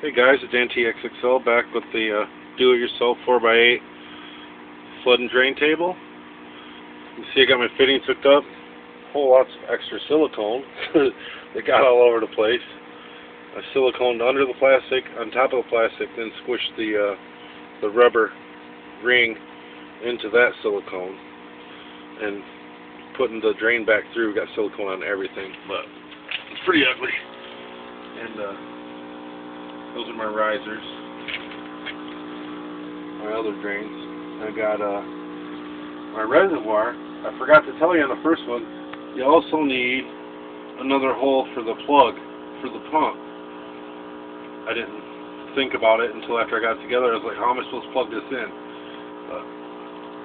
Hey guys, it's dantxxl back with the uh, do-it-yourself 4x8 flood and drain table. You see I got my fittings hooked up. Whole lots of extra silicone. they got all over the place. I siliconed under the plastic, on top of the plastic, then squished the uh, the rubber ring into that silicone and putting the drain back through got silicone on everything but it's pretty ugly and uh, those are my risers. My other drains. I got uh, my reservoir. I forgot to tell you on the first one, you also need another hole for the plug for the pump. I didn't think about it until after I got together. I was like, how am I supposed to plug this in? But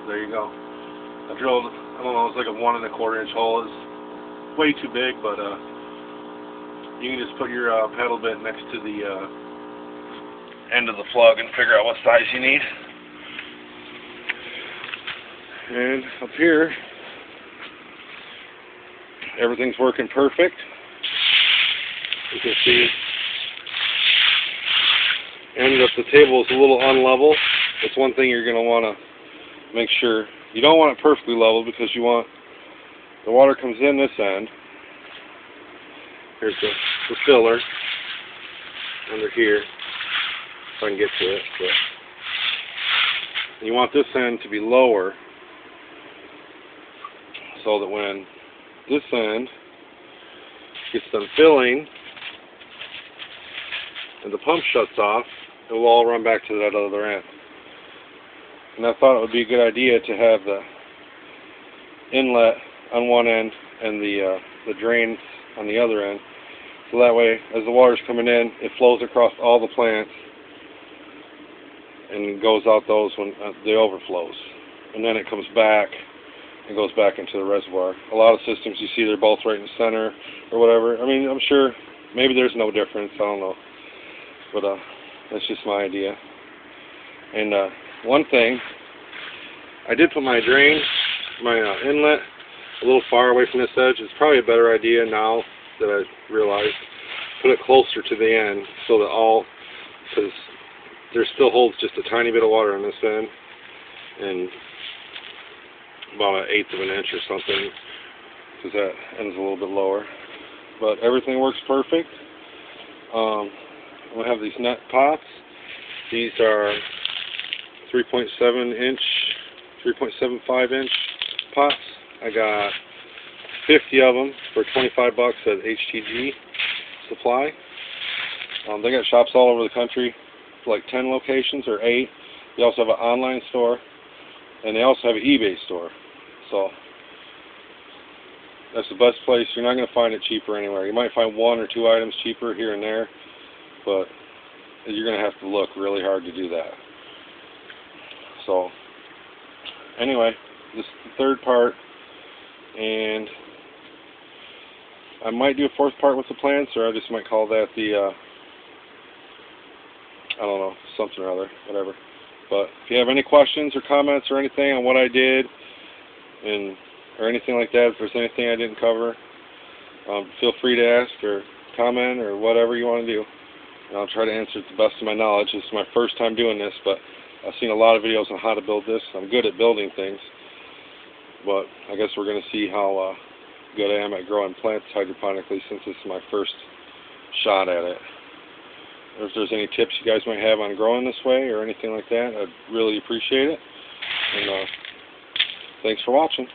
there you go. I drilled, I don't know, it's like a one and a quarter inch hole. It's way too big, but uh, you can just put your uh, paddle bit next to the uh, end of the plug and figure out what size you need. And up here, everything's working perfect. You can see, and if the table is a little unlevel, that's one thing you're going to want to make sure. You don't want it perfectly level because you want the water comes in this end. Here's the, the filler under here if I can get to it. But you want this end to be lower so that when this end gets done filling and the pump shuts off, it will all run back to that other end. And I thought it would be a good idea to have the inlet on one end and the uh, the drains on the other end. So that way, as the water's coming in, it flows across all the plants and goes out those when uh, the overflows. And then it comes back and goes back into the reservoir. A lot of systems you see they're both right in the center or whatever. I mean, I'm sure maybe there's no difference. I don't know. But uh, that's just my idea. And uh, one thing, I did put my drain, my uh, inlet, a little far away from this edge. It's probably a better idea now that I realized. Put it closer to the end so that all, because there still holds just a tiny bit of water on this end, and about an eighth of an inch or something, because that end's a little bit lower. But everything works perfect. Um, we have these net pots. These are 3.7 inch, 3.75 inch pots. I got 50 of them for 25 bucks at HTG Supply. Um, they got shops all over the country, like 10 locations or 8. They also have an online store, and they also have an eBay store. So that's the best place. You're not going to find it cheaper anywhere. You might find one or two items cheaper here and there, but you're going to have to look really hard to do that. So anyway, this is the third part, and I might do a fourth part with the plants, or I just might call that the, uh, I don't know, something or other, whatever. But if you have any questions or comments or anything on what I did, and or anything like that, if there's anything I didn't cover, um, feel free to ask or comment or whatever you want to do. And I'll try to answer it to the best of my knowledge. This is my first time doing this, but I've seen a lot of videos on how to build this. I'm good at building things, but I guess we're going to see how uh, good I am at growing plants hydroponically since this is my first shot at it. If there's any tips you guys might have on growing this way or anything like that, I'd really appreciate it. And uh, thanks for watching.